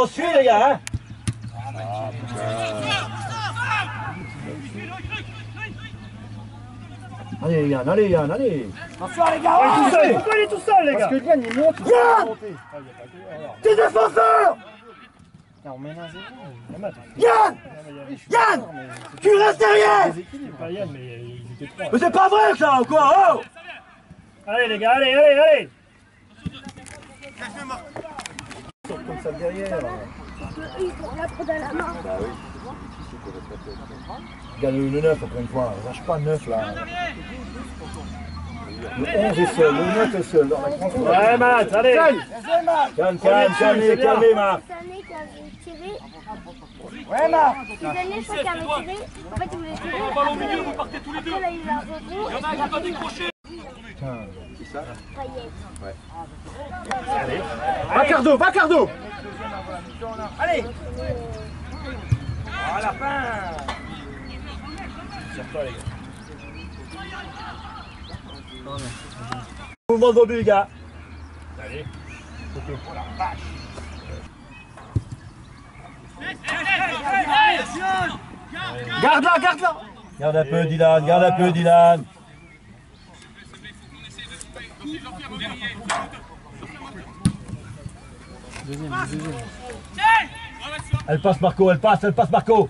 on suit les gars. Hein allez Yann, allez Yann, allez. Attention les gars tout seul. Pourquoi il est tout seul les gars Parce que Yann il monte, il Yann. T'es défenseur Putain, on mène un zéro. Yann Yann Tu restes derrière Pas Yann, mais ils étaient trois. Mais c'est pas vrai ça ou quoi oh Allez les gars, allez, allez, allez Comme ça derrière. Ils sont là pour dans la main. Regarde le, le 9 encore une fois, lâche pas le 9 là. Le 11 est seul, le 9 est seul. Alors, la France, Ouais, Matt, allez Calme, calme, avait tiré, Ouais Marc cette année, je crois qu'il avait tiré. En fait, il voulait tirer. Après, là, il a rebond. et il a pas décroché. Va Cardo, va Cardo. Allez. À la fin. Mouvement de vos buts les gars? Allez. Garde-la, garde-la. Garde un peu Dylan, garde un peu Dylan. Elle passe Marco, elle passe, elle passe Marco.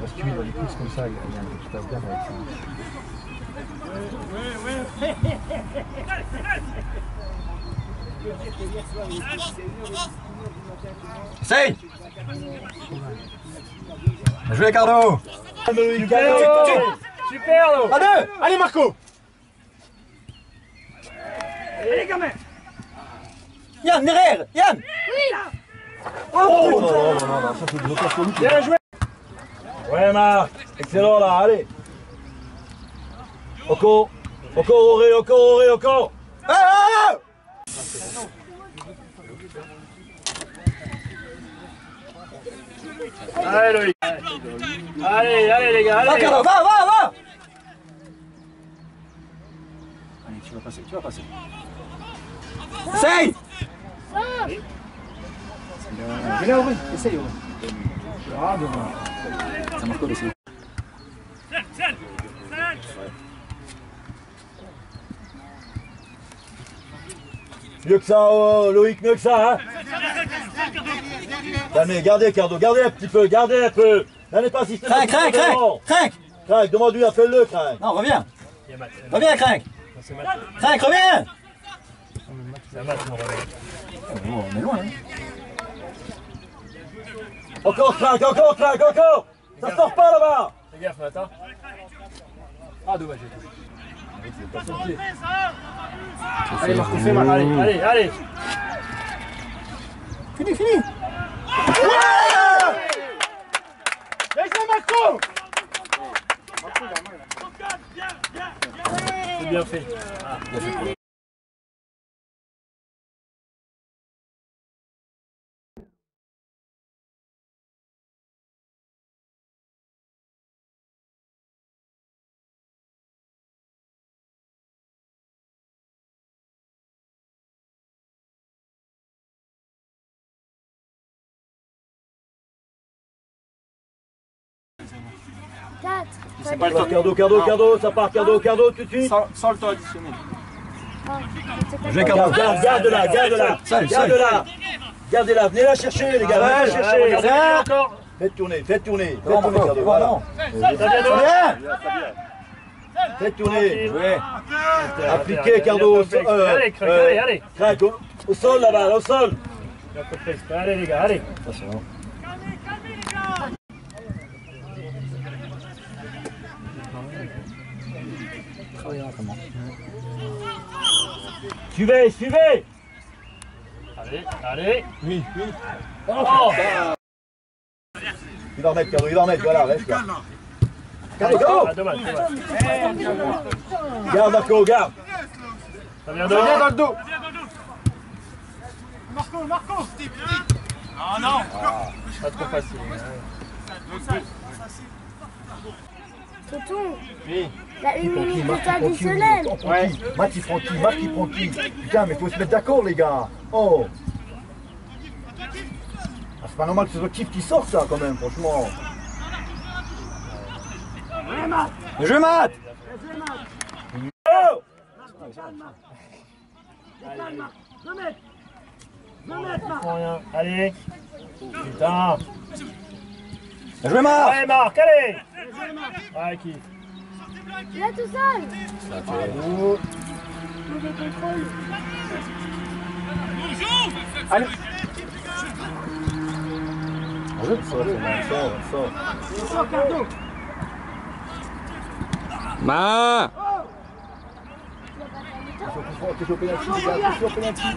Parce qu'il a les pouces comme ça, il y a un petit passe bien avec ça. Essaye Bien joué Cardo Super. L'eau À deux Allez Marco Yann, derrière Yann. Oh non, non, non, non, ça c'est de l'autre Bien joué. Ouais Marc, excellent là, allez. Encore, encore Auré, encore Auré, encore. Ah, ah, ah Allez Loïc. Allez, allez les gars, Va allez va, va, va. Allez, tu vas passer, tu vas passer. Essaye Viens là Auré, essaye Auré. Ah devant. Ça marque. Mieux que ça, oh, Loïc, mieux que ça, hein? Calmez, gardez Cardo, gardez un petit peu, gardez un peu. N'allez pas assister. Crac, crac, crac Crac Crac, demande-lui, appelle-le, crac. Non, reviens Il. Reviens, Crac. Crac, reviens Mon relais. Oh, on est loin, hein Encore crac, encore crac, encore. Ça sort pas là-bas. Fais gaffe, Matt, hein. Ah, dommage, j'ai touché. Allez Marco, fais mal. Allez, allez, allez Fini, fini Laisse-le Marco C'est bien fait. Quatre. C'est pas le temps. Cardo, Cardo, Cardo, ça part, Cardo, Cardo, tout de suite. Sans, sans le temps additionnel. Jouez Garde, Cardo garde, garde-la, garde-la, Seul, seul. garde-la. Gardez-la, venez la chercher les gars, venez la Allez, chercher. Faites tourner, faites tourner, faites tourner Cardo, voilà. Faites tourner. Appliquez Cardo, euh, Allez, crac, euh, allez, allez crac, au, sol là-bas, au sol. J'ai. Allez les gars, allez Suivez, suivez. Allez, allez Oui, oui. Oh Il va remettre Cardo, il va remettre, voilà, reste là. Cardo. Ah, dommage, dommage. Garde Marco, garde. Ça vient dans le dos Pas trop facile. Tonton, Oui. La une minute Marc, Francky, additionnelle. Francky, Francky, Francky, Francky, Francky. Putain, mais faut se mettre d'accord, les gars. Oh. Ah, c'est pas normal que ce soit Kif qui sort ça, quand même, franchement. Le jeu mat. Allez. Putain. Bien joué Marc Allez, Marc, allez. Ouais, qui Il est tout seul. Bravo. Mauvais contrôle. Sort, sort, sort. Sors, Cardo. Ma Attention, au pénalty, attention au pénalty.